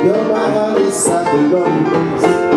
Your mind is sacrilegious